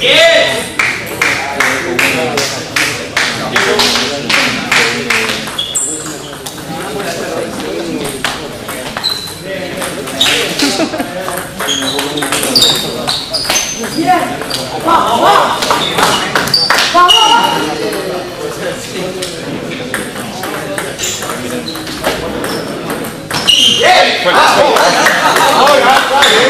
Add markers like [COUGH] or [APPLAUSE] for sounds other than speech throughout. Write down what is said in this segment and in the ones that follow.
Yes! Yeah. Wow, wow. Wow, wow. Yeah. Oh.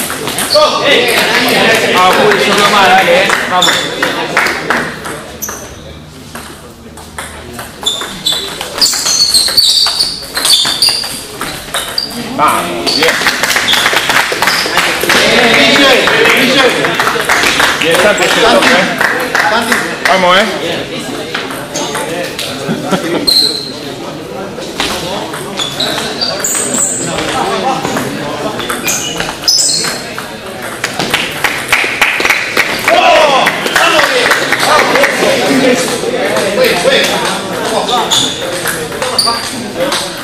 ¿eh? Ah, uy, eso no más, dale, eh. Vamos. Vamos, bien. Bien, Santi, este toque, eh. Vamos, eh.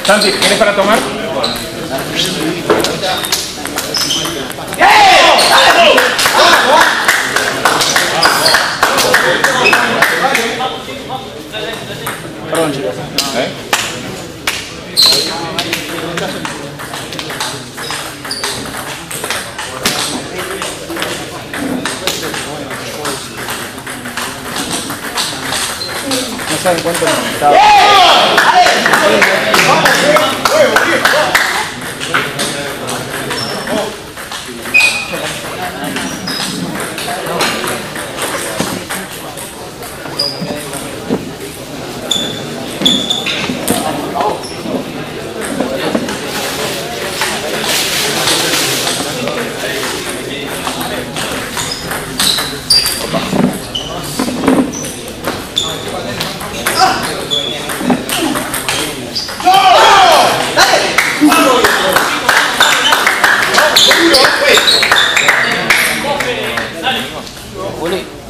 Santi, ¿tienes para tomar? Chicos. ¿Eh? No saben cuánto 张红星，我有意见。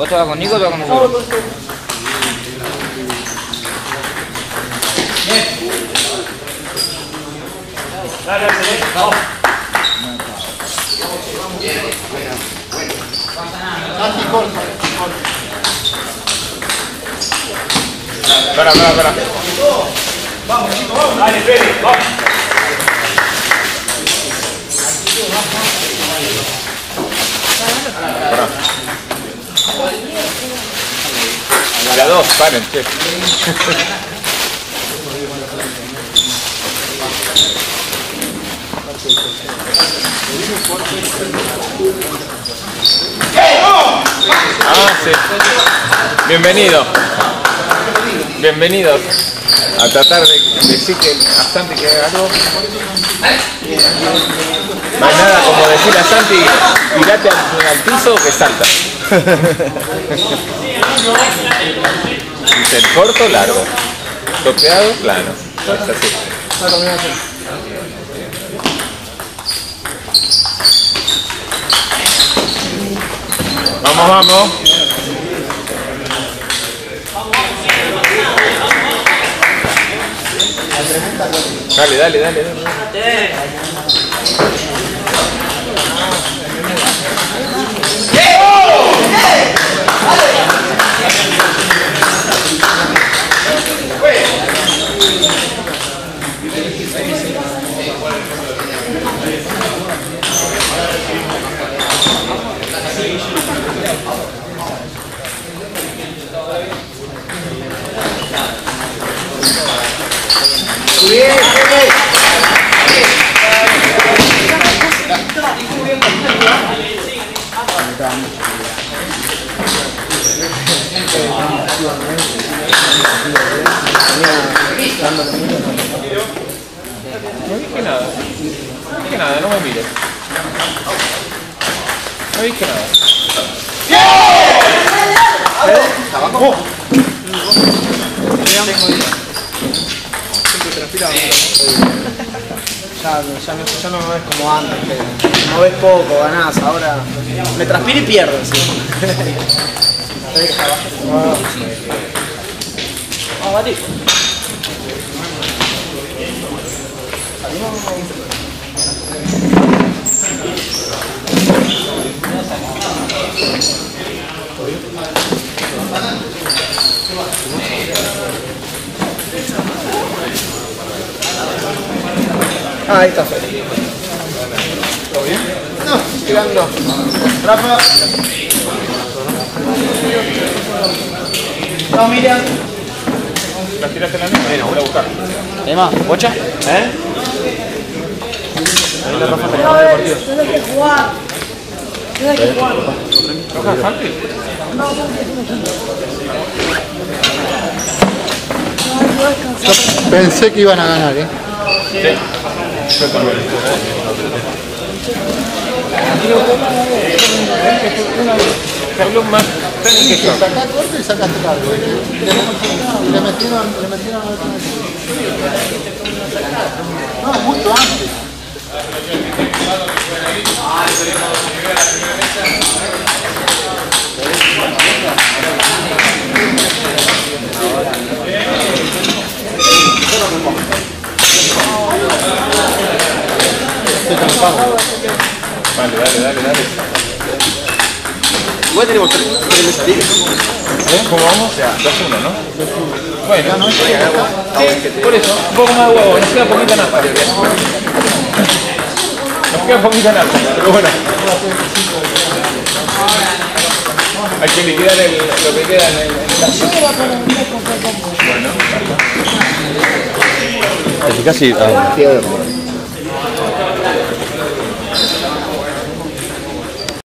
¿Vos vas con nosotros? Espera, espera, espera. Espera. La dos, paren, che. Ah, sí. Bienvenido. Bienvenidos a tratar de decir que a Santi que haga algo. No hay nada como decir a Santi, tirate al piso que salta. [LAUGHS] Dice el corto, largo. Topeado, plano. Es así. Vamos, vamos. Dale, dale, dale. dale. Dije nada. No dije nada, no me mires. No dije nada. Ya, ya, no, ya no me ves como antes, que no ves poco, ganás, ahora me transpiro y pierdo. Sí. Vamos, Mati. Ah, ahí está. ¿Todo bien? No, tirando. Rafa. No, Miriam. ¿La tiraste en la misma? Voy a buscar. Emma, ¿bocha? ¿Eh? Ahí la Rafa. Tienes que jugar. Tienes que. Pensé que iban a ganar, ¿eh? Sí. Más Tani que yo. Sacaste corto y sacaste largo. Le, le metieron, le metieron No, mucho antes. Vale, dale, dale, dale. Igual tenemos tres. ¿Eh? ¿Cómo vamos? 2-1, ¿no? Bueno, sí, por eso, un poco más de huevo, nos queda poquita nada. Nos queda poquita nada, pero bueno. Hay que liquidar el, lo que queda en el, en. Bueno, Casi, ah,